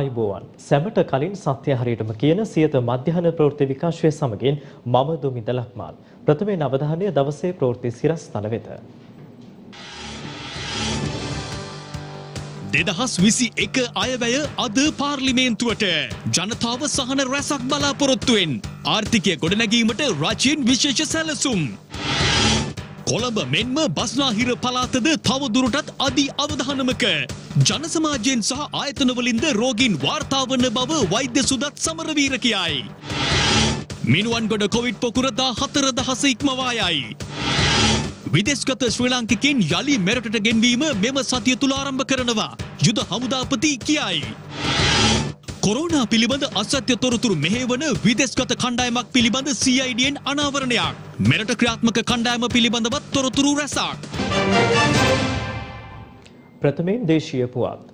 ආයිබෝවන්. සැමට කලින් සත්‍ය හරියටම කියන සියත මධ්‍යහන ප්‍රවෘත්ති විකාශය සමගින් මම දුමින්ද ලක්මාල්. ප්‍රථමයෙන් අවධානය දවසේ ප්‍රවෘත්ති සිරස්තල වෙත. දෙදහස් විසි එක අයවැය අද පාර්ලිමේන්තුවට. ජනතාව සහන රැසක් බලාපොරොත්තුවෙන්. ආර්ථිකය ගොඩනැගීමට රජයෙන් විශේෂ සැලසුම්. කොළඹ මෙන්ම බස්නාහිර පලාතද තවදුරටත් අධි අවධානමක ජනසමාජයෙන් සහ ආයතනවලින්ද රෝගීන් වාර්තාාවන බව වෛද්‍ය සුදත් සමරවීර කියයි. මිනුවන්ගොඩ කොවිඩ් පොකුරදා හතර දහස ඉක්මවායයි. විදෙස්ගත ශ්‍රී ලාංකිකින් යළි මෙරටට ගෙන්වීම මෙම සතිය තුළ ආරම්භ කරනවා. යුද හමුදාපති කියයි. කොරෝනා පිළිබඳ අසත්‍ය තොරතුරු මෙහෙවන විදෙස්ගත කණ්ඩායමක් පිළිබඳ CIDෙන් අනාවරණයක්. මෙරට ක්‍රියාත්මක කණ්ඩායම පිළිබඳවත් තොරතුරු රැසක්. ප්‍රථමයෙන් දේශීය පුවත්.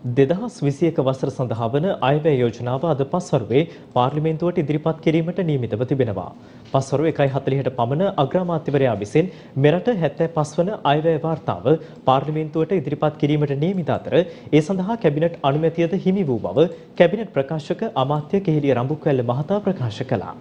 දෙදහස් විසියක වසර සඳහා වන අයවැය යෝජනාව අද පස්වරුවේ පාර්ලිමේන්තුවට ඉදිරිපත් කිරීමට නියමිතව තිබෙනවා. පස්වරු එකයි හතලිහට පමණ අග්‍රාමාත්‍යවරයා විසින් මෙරට හැත්තෑ පස්වන අයවැය වාර්තාව පාර්ලිමේන්තුවට ඉදිරිපත් කිරීමට නියමිත අතර ඒ සඳහා කැබිනට් අනුමැතියද හිමි වූ බව කැබිනට් ප්‍රකාශක අමාත්‍ය කෙහෙලිය රඹුක්වැල්ල මහතා ප්‍රකාශ කළා.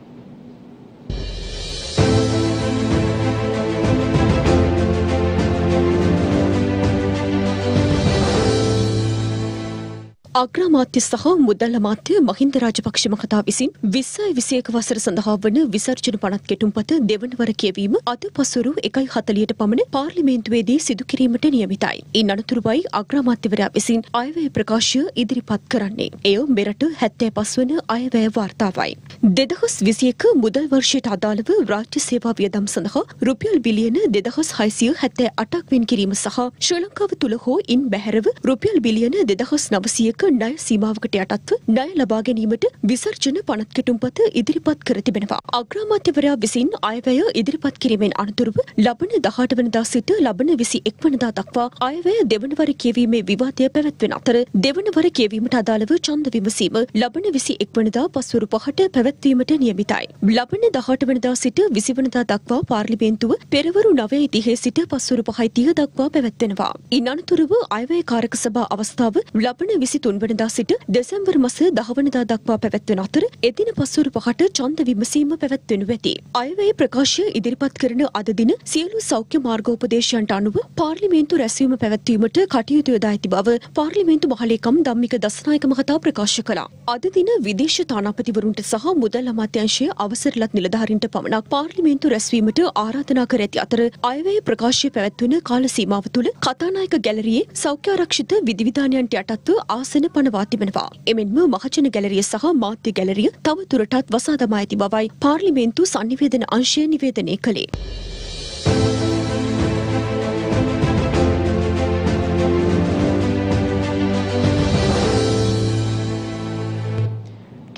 අග්‍රාමාත්‍ය සහ මුදල් අමාත්‍ය මහින්ද රාජපක්ෂ මහතා විසින් විස්සයි විසියක වසර සඳහා වන විසර්ජන පනත් කෙටුම්පත දෙවනවර කියවීම අද පසුරු එකයි හතලියට පමණ පාර්ලිමේන්තුවේදී සිදු කිරීමට නියමිතයි. ඉන් අනතුරුවයි අග්‍රාමාත්‍යවරයා විසින් අයවැය ප්‍රකාශය ඉදිරිපත් කරන්නේ. එය මෙරට හැත්තෑ පස්වන අයවැය වාර්තාවයි. දෙදහස් විසියක මුදල් වර්ෂයට අදාළව රාජ්‍ය සේවා වියදම් සඳහා රුපියල් බිලියන දෙදහස් හයිසිය හැත්තෑ අටක් වෙන් කිරීම සහ ශ්‍රී ලංකාව තුළ හෝ ඉන් බැහැරව රුපියල් බිලියන දෙදහස් නවසියක ණය සීමාවකට යටත්ව ණය ලබා ගැනීමට විසර්ජන පනත් කෙටුම්පත ඉදිරිපත් කර තිබෙනවා. අග්‍රාමාත්‍යවරයා විසින් අයවැය ඉදිරිපත් කිරීමෙන් අනතුරුව ලබන 18 වනදා සිට ලබන 21 වනදා දක්වා අයවැය දෙවන වර කියවීමේ විවාදය පැවැත්වෙන අතර දෙවන වර කියවීමට අදාළව ඡන්ද විමසීම ලබන 21 වනදා පස්වරු 5ට පැවැත්වීමට නියමිතයි. ලබන 18 වනදා සිට 20 වනදා දක්වා පාර්ලිමේන්තුව පෙරවරු 9:30 සිට පස්වරු 5:30 දක්වා පැවැත්වෙනවා. ඉන් අනතුරුව අයවැය කාරක සභා අවස්ථාව ලබන 23 තුන්වනදා සිට දෙසැම්බර් මස දහවනදා දක්වා පැවැත්වෙන අතර එදින පස්වරු පහට ඡන්ද විමසීම පැවැත්වෙනු ඇති. අයවැය ප්‍රකාශය ඉදිරිපත් කරන අද දින සියලු සෞඛ්‍ය මාර්ගෝපදේශයන්ට අනුව පාර්ලිමේන්තු රැස්වීම පැවැත්වීමට කටයුතු යොදා ඇති බව පාර්ලිමේන්තු මහලේකම් ධම්මික දසනායක මහතා ප්‍රකාශ කළා. අද දින විදේශ තානාපතිවරුන්ට සහ මුදල් අමාත්‍යංශය අවසරලත් නිලධාරීන්ට පමණක් පාර්ලිමේන්තු රැස්වීමට ආරාධනා කර ඇති අතර අයවැය ප්‍රකාශය පැවැත්වෙන කාල සීමාව තුළ කතානායක ගැලරියේ සෞඛ්‍ය ආරක්ෂිත විධිවිධානයන්ට යටත්ව ආසන පනවා තිබෙනවා. එමෙන්ම මහජන ගැලරිය සහ මාධ්‍ය ගැලරිය තව දුරටත් වසා දමා ඇති බවයි පාර්ලිමේන්තු සංනිවේදන අංශය නිවේදනය කළේ.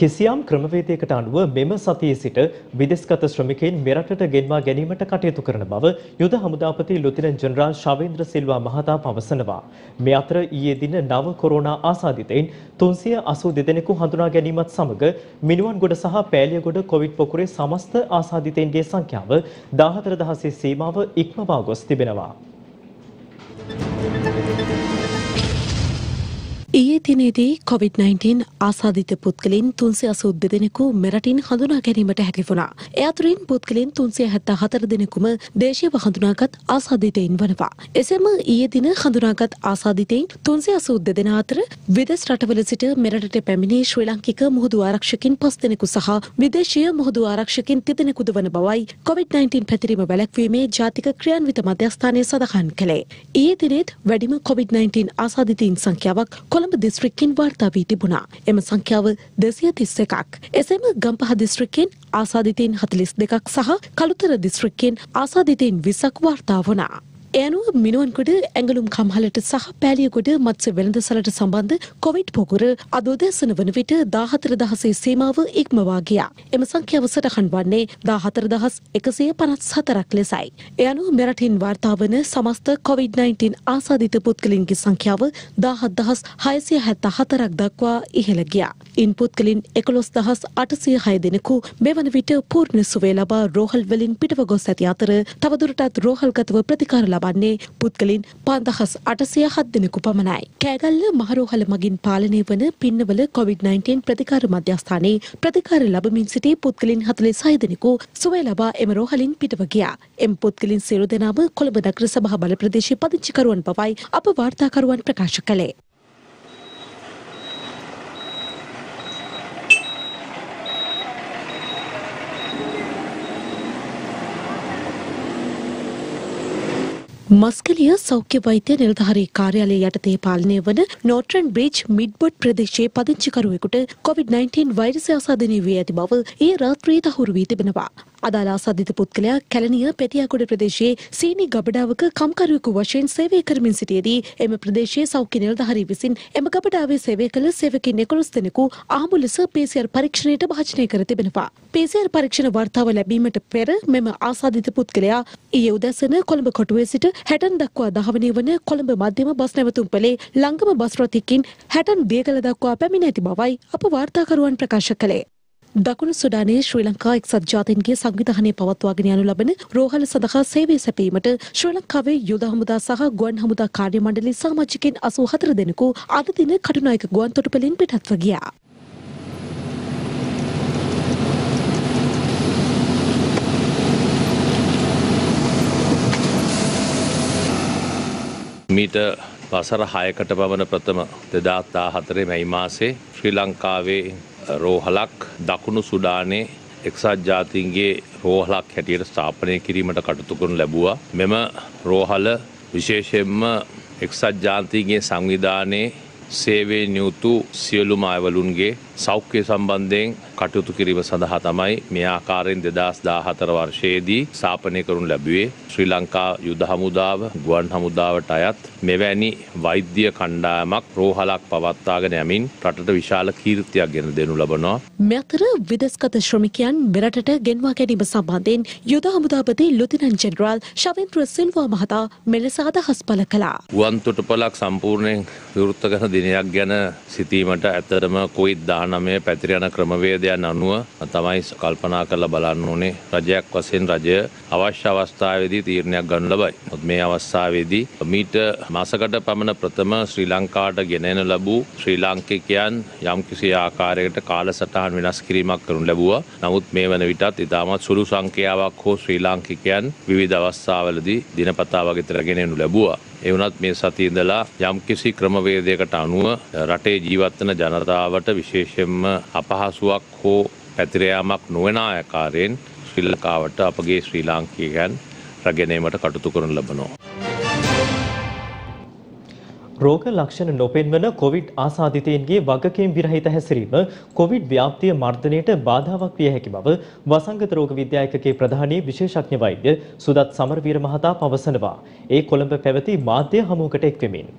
කිසියම් ක්‍රමවේදයකට අනුව මෙම සතියේ සිට විදෙස්ගත ශ්‍රමිකයින් මෙරටට ගෙන්වා ගැනීමට කටයුතු කරන බව යුද හමුදාපති ලුතිනන් ජනරාල් ශවේන්ද්‍ර සිල්වා මහතා පවසනවා. මේ අතර ඊයේ දින නව කොරෝනා ආසාදිතයින් 382 දෙනෙකු හඳුනා ගැනීමත් සමග මිනුවන්ගොඩ සහ පෑලියගොඩ කොවිඩ් පොකුරේ සමස්ත ආසාදිතයින්ගේ සංඛ්‍යාව 14000 සීමාව ඉක්මවා ගොස් තිබෙනවා. ඊයේ දිනේදී COVID-19 ආසාදිත පුද්ගලයන් 382 දෙනෙකු මෙරටින් හඳුනා ගැනීමට හැකි වුණා. ඒ අතුරින් පුද්ගලයන් 374 දෙනෙකුම දේශීයව හඳුනාගත් ආසාදිතයින් වනවා. එසේම ඊයේ දින හඳුනාගත් ආසාදිතයින් 382 දෙනා අතර විදේශ රටවල සිට මෙරටට පැමිණි ශ්‍රී ලාංකික මුහුදු ආරක්ෂකින් 5 දෙනෙකු සහ විදේශීය මුහුදු ආරක්ෂකින් තිදෙනෙකුද වන බවයි COVID-19 පැතිරීම වැළැක්වීමේ ජාතික ක්‍රියාන්විත මධ්‍යස්ථානය සඳහන් කළේ. ඊයේ දිනෙත් වැඩිම COVID-19 ආසාදිතයින් සංඛ්‍යාවක් කොළඹ දිස්ත්‍රික්කෙන් වාර්තා වී තිබුණා. එම සංඛ්‍යාව දෙසිය තිස්ස එකක්. එසේම ගම්පහ දිස්ත්‍රික්කෙන් ආසාධිතයෙන් හතලිස් දෙකක් සහ කළුතර දිස්ත්‍රික්කෙන් ආසාධිතයෙන් විසක් වාර්තා වනා. එයනුව මිනුවන්කොට ඇඟලුම් කම්හලට සහ පෑලියකොට මත්ස්‍ය වෙළඳසලට සම්බන්ධ කොවිඩ් පොකුර අද උදෑසන වන විට දාහතර දහසේ සීමාව ඉක්මවා ගියා. එම සංඛ්‍යාව සටහන් වන්නේ දාහතර දහස් එකසිය පනත් සතරක් ලෙසයි. එයනුව මෙරටින් වාර්තා වන සමස්ත COVID-19 ආසාධිත පුද්ගලින්ගේ සංඛ්‍යාව දාහත් දහස් හයසිය හැත්ත හතරක් දක්වා ඉහළ ගියා. ඉන් පුද්ගලින් එකොළොස් දහස් අටසිය හය දෙනෙකු මෙවන විට පූර්ණ සුවේ ලබා රෝහල් වලින් පිටව ගොස් ඇති අතර තවදුරටත් රෝහල්ගතව ප්‍රතිකාර ලබන්නේ පුද්ගලින් පන්දහස් අටසිය හත් දෙනෙකු පමණයි. කෑගල්ල මහරෝහල මගින් පාලනය වන පින්නවල COVID-19 ප්‍රතිකාර මධ්‍යස්ථානයේ ප්‍රතිකාර ලබමින් සිටි පුද්ගලින් හතලේ සය දෙනෙකු සුවය ලබා එම රෝහලින් පිටව ගියා. එම පුද්ගලින් සියලු දෙනාම කොළඹ නගර සභා බල ප්‍රදේශයේ පදිංචිකරුවන් බවයි අප වාර්තාකරුවන් ප්‍රකාශ කළේ. මස්කලිය සෞඛ්‍ය වෛද්‍ය නිලධාරී කාර්යාලය යටතේ පාලනය වන නෝට්‍රන් බ්‍රිජ් මිඩ්බොඩ් ප්‍රදේශයේ පදිංචිකරුවෙකුට COVID-19 වෛරසය ආසාදනය වී ඇති බව ඒ රාත්‍රී තහවුරු වී තිබෙනවා. අදාළ ආසාදිත පුද්ගලයා කැලණිය පෙටියාගොඩ ප්‍රදේශයේ සීනි ගබඩාවක කම්කරුවෙකු වශයෙන් සේවය කරමින් සිටියේදී එම ප්‍රදේශයේ සෞඛ්‍ය නිලධාරී විසින් එම ගබඩාවේ සේවය කළ සේවකින් 11 දෙනෙකු ආහඹු ලෙස PCR පරීක්ෂණයට භාජනය කර තිබෙනවා. PCR පරීක්ෂණ වාර්තාව ලැබීමට පෙර මෙම ආසාදිත පුද්ගලයා ඊයේ උදැසන කොළඹ කොටුවේ සිට හැටන් දක්වා දහවනය වන කොළඹ මධ්‍යම බස් නැවතුම්පලේ ළංගම බස් රථයකින් හැටන් බියගල දක්වා පැමිණ ඇති බවයි අප වාර්තාකරුවන් ප්‍රකාශ කළේ. දකුණු සුඩානයේ ශ්‍රී ලංකා එක්සත් ජාතීන්ගේ සංවිධානය පවත්වාගෙන යනු ලබන රෝහල සඳහා සේවය සැපීමට ශ්‍රී ලංකාවේ යුද හමුදා සහ ගුවන් හමුදා කාර්ය මණ්ඩලයේ සමාජිකයින් 84 දෙනෙකු අද දින කටුනායක ගුවන් තොටුපළින් පිටත්ව ගියා. මීට වසර හයකට පමණ ප්‍රථම දෙදාත්තා හතරේ මැයි මාසේ ශ්‍රී ලංකාවේ රෝහලක් දකුණු සුඩානේ එක්සත් ජාතින්ගේ රෝහලක් හැටියට ස්ථාපනය කිරීමට කටයුතු කරනු ලැබුවා. මෙම රෝහල විශේෂයෙන්ම එක්සත් ජාතීන්ගේ සංවිධානයේ සේවේ නියුතු සියලුම අයවලුන්ගේ සෞඛ්‍ය සම්බන්ධයෙන් කටයුතු කිරීම සඳහා තමයි මේ ආකාරයෙන් දෙදස් දාහතර වර්ෂයේදී ස්ථාපනය කරුන් ලැබුවේ ශ්‍රී ලංකා යුද හමුදාව ගුවන් හමුදාවට අයත් මෙවැනි වෛද්‍ය කණ්ඩායමක් රෝහලක් පවත්තාගෙන යමින් රටට විශාල කීර්තියක් ගෙන දෙනු ලබනවා. මෙතර විදස්ගත ශ්‍රමිකයන් මෙරටට ගෙන්වා ගැනීම සම්බන්ධයෙන් යුද හමුදාපති ලුතිනන් ජෙනරාල් ශවෙන්ත්‍ර සිල්වා මහතා මෙලෙස අදහස් පළ කළා. ගුවන් තොටුපලක් සම්පූර්ණයෙන් විවෘත්ත කරන දිනයක් ගැන සිතීමට ඇතරම කොයිත් දානමය පැතිරයන ක්‍රමවේදයන් අනුව තමයි කල්පනා කරලා බලන්න ඕනේ රජයක් වශයෙන් රජය අවශ්‍ය අවස්ථාවේදී තීරණයක් ගන්න ලබයි. මේ අවස්ථාවේදී මීට මාසකට පමණ ප්‍රථම ශ්‍රී ලංකාට ගෙනෙන ලැබූ ශ්‍රී ලාංකිකයන් යම්කිසි ආකාරයකට කාලසටහන් වෙනස් කිරීමක් කරනු ලැබුවා. නමුත් මේ වන විටත් ඉතාමත් සුළු සංඛ්‍යාවක් හෝ ශ්‍රී ලාංකිකයන් විවිධ අවස්ථාවලදී දිනපතා වගේ තර ගෙනෙනු ලැබුවා. ඒ වුණත් මේ සතිය ඉඳලා යම්කිසි ක්‍රමවේදයකට අනුව රටේ ජීවත් වන ජනතාවට විශේෂයෙන්ම අපහසුයක් හෝ පැතිරයාමක් නොවන ආකාරයෙන් ශ්‍රී ලංකාවට අපගේ ශ්‍රී ලාංකිකයන් රැගෙනීමට කටයුතු කරනු ලබනවා. රෝග ලක්ෂණ නොපෙන්වන කොවිඩ් ආසාදිතයින්ගේ වගකීම් විරහිත හැසිරීම කොවිඩ් ව්‍යාප්තිය මර්ධනයට බාධාවක් විය හැකි බව වසංගත රෝග විද්‍යායකගේ ප්‍රධානී විශේෂඥ වෛද්‍ය සුදත් සමරවීර මහතා පවසනවා. ඒ කොළඹ පැවති මාධ්‍ය හමුවකට එක්වෙමින්.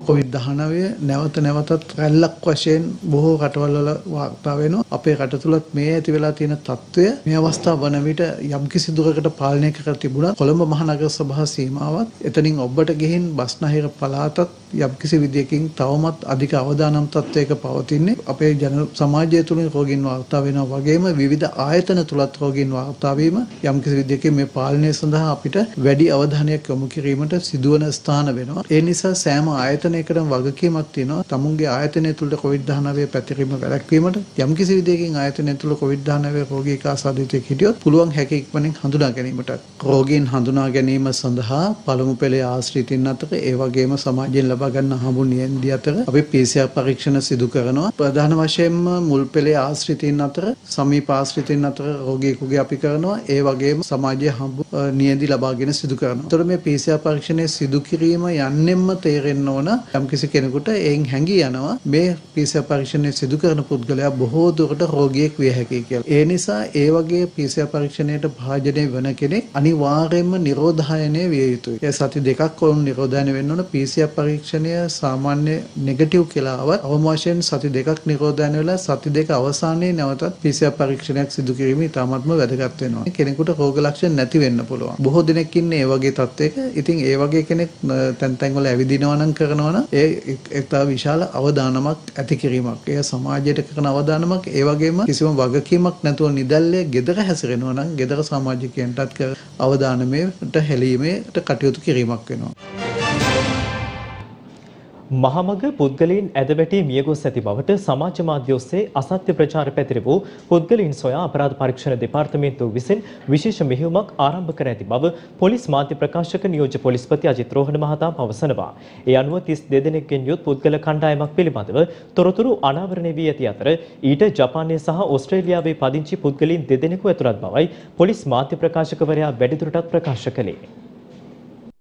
කොවිD-19 නැවත නැවතත් රැල්ලක් වශයෙන් බොහෝ රටවල්වල වාර්තා වෙනවා. අපේ රට තුලත් මේ ඇති වෙලා තියෙන తত্ত্বය මේ අවස්ථාව වන විට යම්කිසි දුරකට පාලනය කර තිබුණා. කොළඹ මහනගර සභා සීමාවත් එතනින් ඔබට ගෙහින් බස්නාහිර පළාතත් යම්කිසි විදියකින් තවමත් අධික අවදානම් තත්ත්වයක පවතින්නේ. අපේ ජන සමාජය තුලින් රෝගීන් වාර්තා වෙනවා වගේම විවිධ ආයතන තුලත් රෝගීන් වාර්තා වීම යම්කිසි විදියකින් මේ පාලනය සඳහා අපිට වැඩි අවධානයක් යොමු කිරීමට සිදුවන ස්ථාන වෙනවා. ඒ නිසා සෑම ආයතන ආයතනයකටම වගකීමක් තියෙනවා. තමුන්ගේ ආයතනය තුළට COVID-19 පැතිරීම වැළැක්වීමට යම්කිසි විදියකින් ආයතනය තුළ COVID-19 රෝගීක ආසාදිතයෙක් හිටියොත් පුළුවන් හැකි ඉක්මනින් හඳුනා ගැනීමට. රෝගීන් හඳුනා ගැනීම සඳහා පළමු පෙළේ ආශ්‍රිතින් අතර ඒ වගේම සමාජයෙන් ලබා ගන්න හමු නියැන්දි අතර අපි PCR පරීක්ෂණ සිදු කරනවා. ප්‍රධාන වශයෙන්ම මුල් පෙළේ ආශ්‍රිතින් අතර සමීප ආශ්‍රිතින් අතර රෝගියෙකුගේ අපි කරනවා. ඒ වගේම සමාජයේ හම්බු නියැන්දි ලබාගෙන සිදු කරනවා. ඒතර මේ PCR පරීක්ෂණය සිදු කිරීම යන්නෙම්ම තේරෙන්න ඕන යම්කිසි කෙනෙකුට එයින් හැඟී යනවා මේ PCR පරීක්ෂණය සිදු කරන පුද්ගලයා බොහෝ දුරට රෝගියෙක් විය හැකියි කියලා. ඒ නිසා ඒ වගේ PCR පරීක්ෂණයට භාජනය වන කෙනෙක් අනිවාර්යයෙන්ම නිරෝධායනය විය යුතුයි. ඒ සති දෙකක් වුණ නිරෝධායනය වෙන්න ඕන PCR පරීක්ෂණය සාමාන්‍ය නෙගටිව් කියලා ආවත් අවම වශයෙන් සති දෙකක් නිරෝධායනය වෙලා සති දෙක අවසානයේ නැවතත් PCR පරීක්ෂණයක් සිදු කිරීම ඉතාමත්ම වැදගත් වෙනවා. කෙනෙකුට රෝග ලක්ෂණ නැති වෙන්න පුළුවන්. බොහෝ දෙනෙක් ඉන්නේ ඒ වගේ තත්ත්වයක. ඉතින් ඒ වගේ කෙනෙක් තැන් තැන් වල ඇවිදිනවා නම් කරනවා නම් ඒ එක්තරා විශාල අවදානමක් ඇති කිරීමක්. එය සමාජයට කරන අවදානමක්. ඒ වගේම කිසිම වගකීමක් නැතුව නිදැල්ලේ gedara හැසිරෙනවා නම් gedara සමාජිකයන්ටත් කර අවදානමේට හැලීමේට කටයුතු කිරීමක් වෙනවා. මහමග පුද්ගලයන් ඇදවැටී මියගොස් ඇති බවට සමාජ මාධ්‍ය ඔස්සේ අසත්‍ය ප්‍රචාර පැතිර වූ පුද්ගලයන් සොයා අපරාධ පරීක්ෂණ දෙපාර්තමේන්තුව විසින් විශේෂ මෙහෙයුමක් ආරම්භ කර ඇති බව පොලිස් මාධ්‍ය ප්‍රකාශක නියෝජ්‍ය පොලිස්පති අජිත් රෝහණ මහතා පවසනවා. ඒ අනුව 32 දෙනෙක්ගෙන් යුත් පුද්ගල කණ්ඩායමක් පිළිබඳව තොරතුරු අනාවරණය වී ඇති අතර ඊට ජපානය සහ ඕස්ට්‍රේලියාවේ පදිංචි පුද්ගලයන් දෙදෙනෙකු ඇතුළත් බවයි පොලිස් මාධ්‍ය ප්‍රකාශකවරයා වැඩිදුරටත් ප්‍රකාශ කළේ.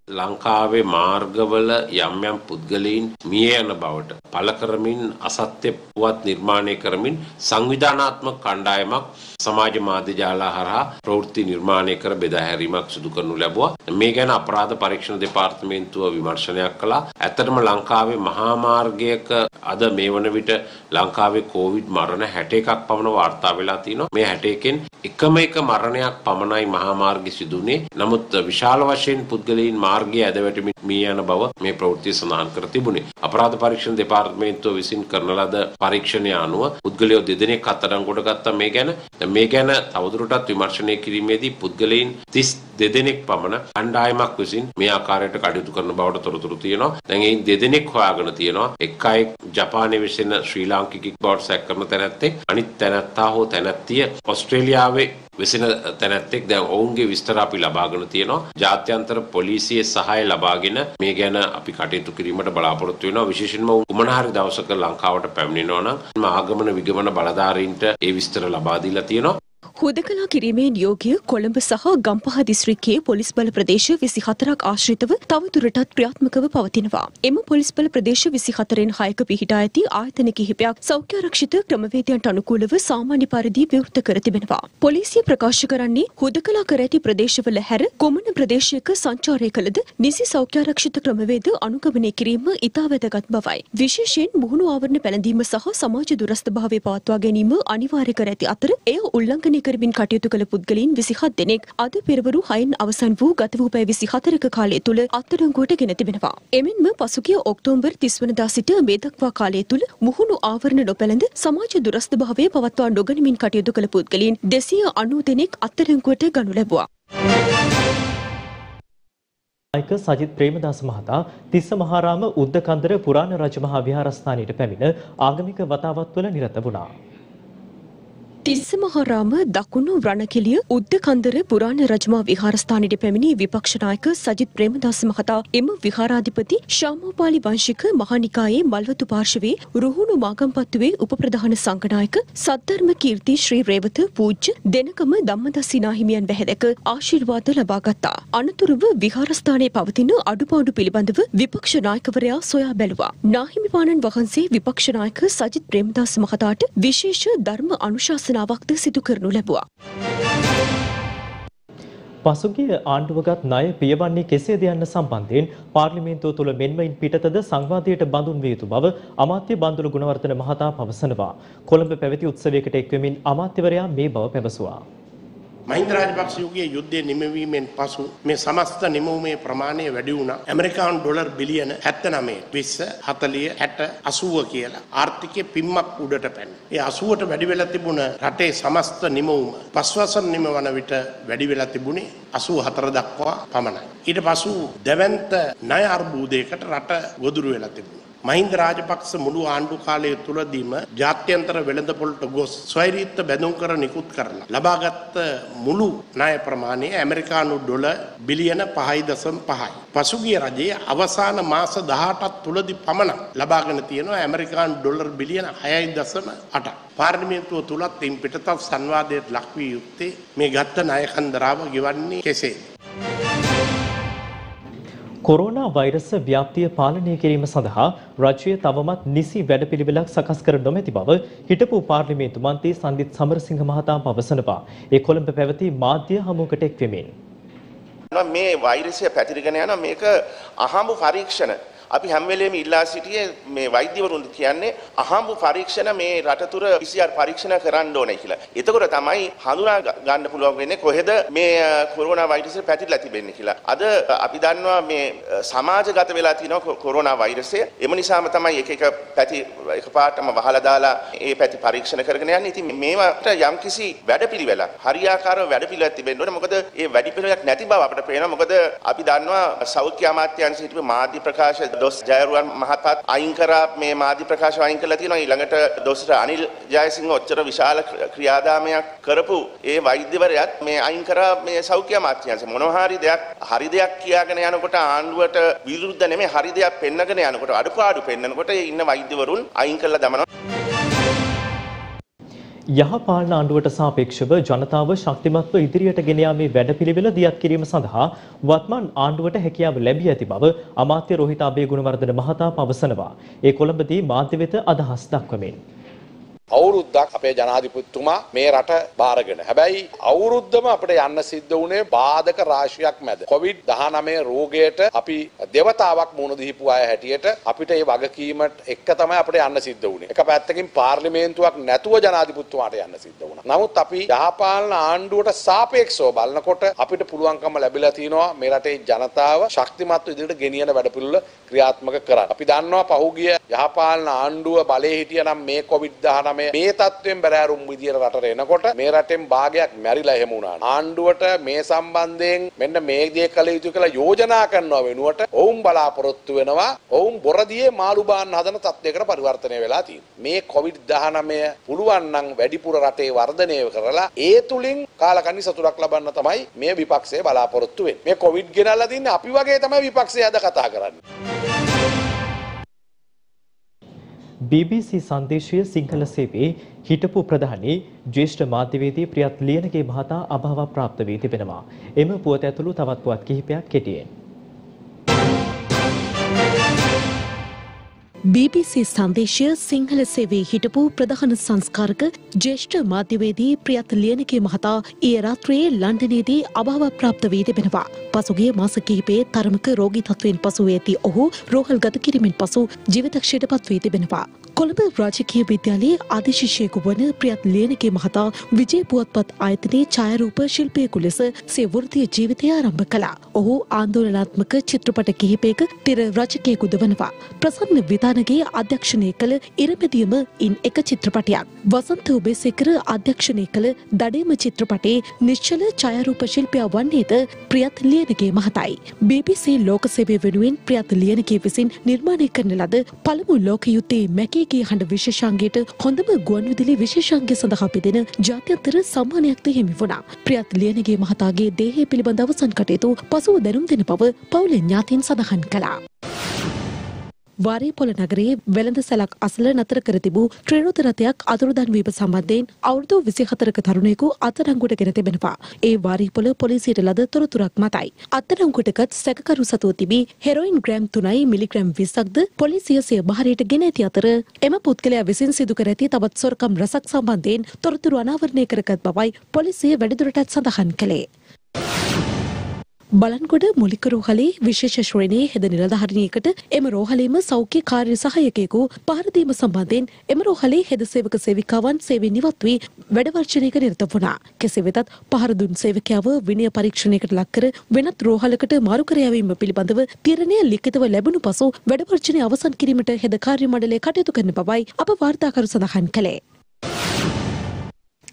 ලංකාවේ මාර්ගවල යම් යම් පුද්ගලයින් මිය යන බවට පළ කරමින් අසත්‍ය පුවත් නිර්මාණය කරමින් සංවිධානාත්මක කණ්ඩායමක් සමාජ මාධ්‍ය ජාලා හරහා ප්‍රවෘත්ති නිර්මාණය කර බෙදා හැරීමක් සිදු කරනු ලැබුවා. මේ ගැන අපරාධ පරීක්ෂණ දෙපාර්තමේන්තුව විමර්ශනයක් කළා. ඇත්තටම ලංකාවේ මහා මාර්ගයක අද මේ වන විට ලංකාවේ කොවිඩ් මරණ 61ක් පමණ වාර්තා වෙලා තිනවා. මේ 61කින් එකම එක මරණයක් පමණයි මහා මාර්ගයේ සිදුනේ. නමුත් විශාල වශයෙන් පුද්ගලයන් මාර්ගයේ ඇද වැටෙමින් මිය යන බව මේ ප්‍රවෘත්තිය සඳහන් කර තිබුණේ. අපරාධ පරීක්ෂණ දෙපාර්තමේන්තුව විසින් කරන ලද පරීක්ෂණය අනුව පුද්ගලයෝ දෙදෙනෙක් අත්අඩංගුවට ගත්තා මේ ගැන මේ ගැන තවදුරටත් විමර්ශනය කිරීමේදී පුද්ගලයන් 32 දෙනෙක් පමණ කණ්ඩායමක් විසින් මේ ආකාරයට කටයුතු කරන බවට තොරතුරු තියෙනවා. දැන් ඒ දෙදෙනෙක් හොයාගෙන තියෙනවා. එක් අයෙක් ජපානයේ විසින ශ්‍රී ලාංකිකෙක් බවට සැක කරන තැනැත්තෙක් අනිත් තැනැත්තා හෝ තැනැත්තිය ඕස්ට්‍රේලියාවේ වෙසෙන තැනැත්තෙක් දැන් ඔවුන්ගේ විස්තර අපි ලබාගෙන තියෙනවා. ජාත්‍යන්තර පොලිසියේ සහාය ලබාගෙන මේ ගැන අපි කටයුතු කිරීමට බලාපොරොත්තු වෙනවා. විශේෂයෙන්ම කුමන හරි දවසක ලංකාවට පැමිණෙනවා නම් ආගමන විගමන බලධාරීන්ට ඒ විස්තර ලබා දීලා තියෙනවා. හුදකලා කිරීමේ නියෝගය කොළඹ සහ ගම්පහ දිස්ත්‍රික්කයේ පොලිස් බල ප්‍රදේශ විසි හතරක් ආශ්‍රිතව තවදුරටත් ක්‍රියාත්මකව පවතිනවා. එම පොලිස් බල ප්‍රදේශ විසි හතරෙන් හයක පිහිටා ඇති ආයතන කිහිපයක් සෞඛ්‍යාරක්ෂිත ක්‍රමවේදයන්ට අනුකූලව සාමාන්‍ය පරිදි විවෘත කර තිබෙනවා. පොලිසිය ප්‍රකාශ කරන්නේ හුදකලා කර ඇති ප්‍රදේශවල හැර කොමන ප්‍රදේශයක සංචාරය කළද නිසි සෞඛ්‍යාරක්ෂිත ක්‍රමවේද අනුගමනය කිරීම ඉතා වැදගත් බවයි. විශේෂයෙන් මුහුණු ආවරණ පැළඳීම සහ සමාජ දුරස්ථභාවය පවත්වා ගැනීම අනිවාර්ය කර ඇති අතර එය උල්ලංඝනය කරමින් කටයුතු කළ පුද්ගලයින් විසිහත් දෙනෙක් අද පෙරවරු හයින් අවසන් වූ ගත වූ පැය විසි හතරක කාලය තුළ අත්අඩංගුවට ගෙන තිබෙනවා. එමෙන්ම පසුගිය ඔක්තෝබර් තිස්වනදා සිට මේ දක්වා කාලය තුළ මුහුණු ආවරණ නොපැළඳ සමාජ දුරස්ථභාවය පවත්වා නොගනිමින් කටයුතු කළ පුද්ගලයින් දෙසිය අනූ දෙනෙක් අත්අඩංගුවට ගනු ලැබුවා. නායක සජිත් ප්‍රේමදාස මහතා තිස්ස මහාරාම උද්දකන්දර පුරාණ රජමහා විහාරස්ථානයට පැමිණ ආගමික වතාවත්වල නිරත වුණා. තිස්සමහාරාම දකුණු රණකෙලිය උද්දකන්දර පුරාණ රජමා විහාරස්ථානයට පැමිණි විපක්ෂ නායක සජිත් ප්‍රේමදාස මහතා එම විහාරාධිපති ශාමෝපාලි වංශික මහානිකායේ මල්වතු පාර්ශවයේ රුහුණු මාගම්පත්තුවේ උපප්‍රධාන සංඝනායක සද්ධර්ම කීර්ති ශ්‍රී රේවත පූජ්‍ය දෙනකම ධම්මදස්සි නාහිමියන් බැහැදැක ආශිර්වාද ලබා ගත්තා. අනතුරුව විහාරස්ථානයේ පවතින අඩුපාඩු පිළිබඳව විපක්ෂ නායකවරයා සොයා බැලුවා. නාහිමිපාණන් වහන්සේ විපක්ෂ නායක සජිත් ප්‍රේමදාස මහතාට විශේෂ ධර්ම අනුශාසන වාසනාවක්ද සිදු කරනු ලැබුවා. පසුගිය ආණ්ඩුවගත් ණය පියවන්නේ කෙසේද යන්න සම්බන්ධයෙන් පාර්ලිමේන්තුව තුළ මෙන්මයින් පිටතද සංවාදයට බඳුන් විය යුතු බව අමාත්‍ය බන්දුල ගුණවර්ධන මහතා පවසනවා. කොළඹ පැවති උත්සවයකට එක්වෙමින් අමාත්‍යවරයා මේ බව පැවසුවා. මහින්ද රාජපක්ෂයගේ යුද්ධය නිමවීමෙන් පසු මේ සමස්ත නිමවීමේ ප්‍රමාණය වැඩි වුණා. ඇමරිකානු ඩොලර් බිලියන 79 20 40 60 80 කියලා ආර්ථිකයේ පිම්මක් උඩට පැන. ඒ 80ට වැඩි වෙලා තිබුණ රටේ සමස්ත නිමවුම පස්වසන නිමවන විට වැඩි වෙලා තිබුණේ 84 දක්වා පමණයි. ඊට පසු දැවැන්ත ණය අර්බුදයකට රට ගොදුරු වෙලා තිබුණා. මහින්ද රාජපක්ෂ මුළු ආණ්ඩු කාලය තුලදීම ජාත්‍යන්තර වෙළඳපොළට ගොස් ස්වෛරීත්ව බැඳුම් කර නිකුත් කරලා ලබාගත් මුළු ණය ප්‍රමාණය ඇමරිකානු ඩොලර් බිලියන 5.5යි. පසුගිය රජයේ අවසාන මාස 18ක් තුලදී පමණක් ලබාගෙන තියෙනවා ඇමරිකානු ඩොලර් බිලියන 6.8ක්. පාර්ලිමේන්තුව තුලත් ඉන් පිටතත් සංවාදයට ලක් වී යුත්තේ මේ ගත්ත ණය කන්දරාව ගෙවන්නේ කෙසේද? කොරෝනා වෛරස ව්‍යාප්තිය පාලනය කිරීම සඳහා රජය තවමත් නිසි වැඩපිළිවෙලක් සකස් කර නොමැති බව හිටපු පාර්ලිමේන්තු මන්ත්‍රී සන්දිත් සමරසිංහ මහතා පවසනවා. ඒ කොළඹ පැවති මාධ්‍ය හමුවකට එක් වෙමින්. මේ වෛරසය පැතිරගෙන යන මේක අහඹු පරීක්ෂණ අපි හැම වෙලේම ඉල්ලා සිටියේ මේ වෛද්‍යවරුන් කියන්නේ අහඹු පරීක්ෂණ මේ රට තුර PCR පරීක්ෂණ කරන්න ඕනේ කියලා. එතකොට තමයි හඳුනා ගන්න පුළුවන් වෙන්නේ කොහෙද මේ කොරෝනා වෛරසය පැතිරලා තිබෙන්නේ කියලා. අද අපි දන්නවා මේ සමාජගත වෙලා තියෙනවා කොරෝනා වෛරසය. එම නිසාම තමයි එක එක පැති එකපාරටම වහලා දාලා ඒ පැති පරීක්ෂණ කරගෙන යන්නේ. ඉතින් මේවට යම්කිසි වැඩපිළිවෙලක් හරියාකාරව වැඩපිළිවෙලක් තිබෙන්න ඕනේ. මොකද ඒ වැඩපිළිවෙලක් නැති බව අපිට පේනවා. මොකද අපි දන්නවා සෞඛ්‍ය අමාත්‍යාංශ හිටපු මාධ්‍ය ප්‍රකාශ දොස් ජයරුවන් මහතාත් අයින් කරා මේ මාධ්‍ය ප්‍රකාශ අයින් කරලා තියෙනවා. ඊළඟට දොස්තර අනිල් ජයසිංහ ඔච්චර විශාල ක්‍රියාදාමයක් කරපු ඒ වෛද්‍යවරයාත් මේ අයින් කරා මේ සෞඛ්‍ය අමාත්‍යාංශ මොනවා හරි දෙයක් හරි දෙයක් කියාගෙන යනකොට ආණ්ඩුවට විරුද්ධ නෙමෙයි හරි දෙයක් පෙන්නගෙන යනකොට අඩුපාඩු පෙන්නනකොට ඒ ඉන්න වෛද්‍යවරුන් අයින් කරලා දමනවා. යහපාලන ආණ්ඩුවට සාපේක්ෂව ජනතාව ශක්තිමත්ව ඉදිරියට ගෙන යාමේ වැඩපිළිවෙල දියත් කිරීම සඳහා වත්මන් ආණ්ඩුවට හැකියාව ලැබී ඇති බව අමාත්‍ය රෝහිත අබේගුණවර්ධන මහතා පවසනවා. ඒ කොළඹදී මාධ්‍ය වෙත අදහස් දක්වමින්. අවුරුද්දක් අපේ ජනාධිපතිතුමා මේ රට බාරගෙන. හැබැයි අවුරුද්දම අපිට යන්න සිද්ධ වුණේ බාධක රාශියක් මැද. COVID-19 රෝගයට අපි දෙවතාවක් මුහුණ දීපු අය හැටියට අපිට මේ වගකීමත් එක්ක තමයි අපිට යන්න සිද්ධ වුණේ. එක පැත්තකින් පාර්ලිමේන්තුවක් නැතුව ජනාධිපතිතුමාට යන්න සිද්ධ වුණා. නමුත් අපි යහපාලන ආණ්ඩුවට සාපේක්ෂව බලනකොට අපිට පුළුවන්කම ලැබිලා තියෙනවා මේ රටේ ජනතාව ශක්තිමත්ව ඉදිරියට ගෙනියන වැඩපිළිවෙල ක්‍රියාත්මක කරන්න. අපි දන්නවා පහුගිය යහපාලන ආණ්ඩුව බලයේ හිටියනම් මේ COVID-19 මේ මේ තත්ත්වයෙන් බැරෑරුම් විදියට රටට එනකොට මේ රටෙන් භාගයක් මැරිලා එහෙම වුණා. ආණ්ඩුවට මේ සම්බන්ධයෙන් මෙන්න මේ දේ කළ යුතු කියලා යෝජනා කරනවා වෙනුවට ඔවුන් බලාපොරොත්තු වෙනවා ඔවුන් බොරදියේ මාළු බාන්න හදන තත්ත්වයකට පරිවර්තනය වෙලා තියෙනවා. මේ COVID-19 පුළුවන් නම් වැඩිපුර රටේ වර්ධනය කරලා ඒ තුලින් කාලකන්ණි සතුටක් ලබන්න තමයි මේ විපක්ෂය බලාපොරොත්තු වෙන්නේ. මේ COVID ගෙනල්ලා තින්නේ අපි වගේ තමයි විපක්ෂය අද කතා කරන්නේ. BBC සංදේශය සිංහල සේවයේ හිටපු ප්‍රධානී ජ්‍යෙෂ්ඨ මාධ්‍යවේදී ප්‍රියත් ලියනගේ මහතා අභාව ප්‍රාප්ත වී තිබෙනවා. එම පුවත ඇතුළු තවත් පුවත් කිහිපයක් කෙටියෙන්. BBC සංදේශය සිංහල සේවේ හිටපු ප්‍රධාන සංස්කාරක ජේෂ්ඨ මාධ්‍යවේදී ප්‍රියත් ලියනගේ මහතා ඊය රාත්‍රයේ ලන්ඩනයේදී අභාව ප්‍රාප්ත වී තිබෙනවා. පසුගිය මාස කිහිපයේ තරමක රෝගී තත්වයෙන් පසු ඇති ඔහු රෝහල් ගත කිරීමෙන් පසු ජීවිතක්ෂයට පත් වී තිබෙනවා. කොළඹ රාජකීය විද්‍යාලයේ අධිශිෂ්‍යයකු වන ප්‍රියත් ලියනගේ මහතා විජය පුවත්පත් ආයතනයේ ඡායාරූප ශිල්පියෙකු ලෙස සිය වෘත්තීය ජීවිතය ආරම්භ කළා. ඔහු ආන්දෝලනාත්මක චිත්‍රපට කිහිපයක තිර රචකයෙකුද වනවා. ප්‍රසන්න විතානගේ අධ්‍යක්ෂණය කළ ඉරපෙදියම ඉන් එක චිත්‍රපටයක්. වසන්ත ඔබේසේකර අධ්‍යක්ෂණය කළ දඩේම චිත්‍රපටයේ නිශ්චල ඡායාරූප ශිල්පියා වන්නේද ප්‍රියත් ලියනගේ මහතයි. BBC ලෝකසේවය වෙනුවෙන් ප්‍රියත් ලියනගේ විසින් නිර්මාණය කරන ලද පළමු ලෝක යුද්ධයේ මැකී ගිය හඬ විශේෂාංගයට හොඳම ගුවන්විදුලි විශේෂාංගය සඳහා පිදෙන ජාත්‍යන්තර සම්මානයක්ද හිමි වුණා. ප්‍රියත් ලියනගේ මහතාගේ දේහය පිළිබඳ අවසන් කටයුතු පසුව දැනුම් දෙන බව පවුල ඥාතීන් සඳහන් කළා. වාරීපොල නගරයේ වෙළඳ සැලක් අසල නතර කර තිබූ ත්‍රිරෝධ රථයක් අතුරුදන් වීම සම්බන්ධයෙන් අවුරුදු 24ක තරුණයෙකු අත්අඩංගුවට ගෙන තිබෙනවා. ඒ වාරීපොල පොලිසියට ලද තොරතුරක් මතයි. අත්අඩංගුවටගත් සැකකරු සතුව තිබී හෙරොයින් ග්‍රෑම් 3යි මිලිග්‍රෑම් 20ක්ද පොලිසිය සිය බහරයට ගෙන ඇති අතර එම පුද්ගලයා විසින් සිදු කර ඇති තවත් සොරකම් රසක් සම්බන්ධයෙන් තොරතුරු අනාවරණය කරගත් බවයි පොලිසිය වැඩිදුරටත් සඳහන් කළේ. බලන්ගොඩ මුලික රෝහලේ විශේෂ ශ්‍රේණයේ හෙද නිලධාරිණියකට එම රෝහලේම සෞඛ්‍ය කාර්ය සහායකයෙකු පහරදීම සම්බන්ධයෙන් එම රෝහලේ හෙද සේවක සේවිකාවන් සේවයෙන් ඉවත් වී වැඩවර්ජනයක නිරත වුණා. කෙසේ වෙතත් පහර දුන් සේවකයාව විනය පරීක්ෂණයකට ලක් කර වෙනත් රෝහලකට මාරු කර යැවීම පිළිබඳව තීරණය ලිඛිතව ලැබුණු පසු වැඩවර්ජනය අවසන් කිරීමට හෙද කාර්ය මණ්ඩලය කටයුතු කරන බවයි අප වාර්තාකරු සඳහන් කළේ.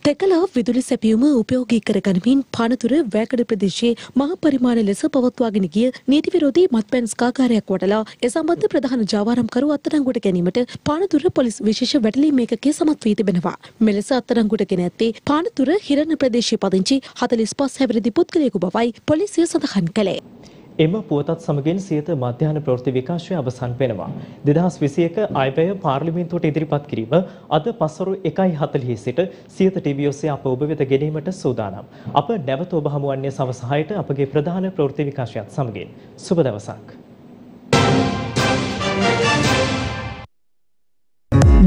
තෙකලා විදුලි සැපියුම උපයෝගී කරගනිමින් පනතුර වැකඩ ප්‍රදේශයේ මහ පරිමාණ ලෙස පවත්වාගෙන ගිය නීති විරෝධී මත්පැන් ස්කාකාරයක් වටලා ඒ සම්බන්ධ ප්‍රධාන ජාවාරම්කරු අත්අඩංගුවට ගැනීමට පානතුර පොලිස් විශේෂ වැටලීම් ඒකකයේ සමත් වී තිබෙනවා. මෙලෙස අත්අඩංගුවට ගෙන ඇත්තේ පානතුර හිරණ ප්‍රදේශයේ පදිංචි 45 හැවිරිදි පුද්ගලයෙකු බවයි පොලිසිය සඳහන් කළේ. එම පුවතත් සමගින් සියත මධ්‍යහන ප්‍රවෘත්ති විකාශය අවසන් වෙනවා. 2021 අයවැය පාර්ලිමේන්තුවට ඉදිරිපත් කිරීම අද පසරු 1:40 සිට සියත ටීවී ඔස්සේ අප ඔබ වෙත ගෙනීමට සූදානම්. අප නැවත ඔබ හමු වන්නේ සවස 6ට අපගේ ප්‍රධාන ප්‍රවෘත්ති විකාශයත් සමගින්. සුබ දවසක්.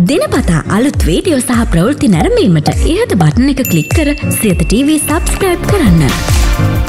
දිනපතා අලුත් වීඩියෝ සහ ප්‍රවෘත්ති නැරඹීමට ඉහත බටන එක ක්ලික් කර සියත ටීවී සබ්ස්ක්‍රයිබ් කරන්න.